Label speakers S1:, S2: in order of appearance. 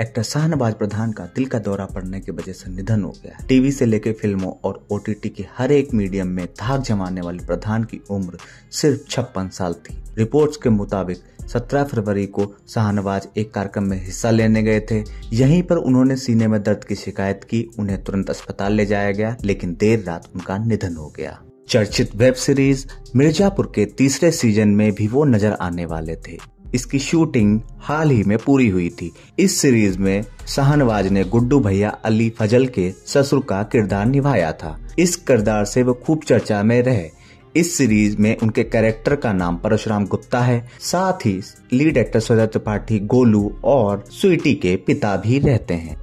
S1: Actor Shahnawaz प्रधान का दिल का दौरा पड़ने की वजह से निधन हो गया। टीवी से लेकर फ़िल्मों और ओटीटी के हर एक मीडियम में धाक जमाने वाले प्रधान की उम्र सिर्फ़ छप्पन साल थी। रिपोर्ट्स के मुताबिक 17 फरवरी को शाहनवाज एक कार्यक्रम में हिस्सा लेने गए थे। यहीं पर उन्होंने सीने में दर्द की शिकायत की, उन्हें तुरंत अस्पताल ले जाया गया, लेकिन देर रात उनका निधन हो गया। चर्चित वेब सीरीज़ मिर्जापुर के तीसरे सीज़न में भी वो नज़र आने वाले थे। इसकी शूटिंग हाल ही में पूरी हुई थी। इस सीरीज़ में शाहनवाज ने गुड्डू भैया अली फजल के ससुर का किरदार निभाया था। इस किरदार से वो खूब चर्चा में रहे। इस सीरीज़ में उनके कैरेक्टर का नाम परशुराम गुप्ता है। साथ ही लीड एक्टर सुजय त्रिपाठी गोलू और स्वीटी के पिता भी रहते हैं।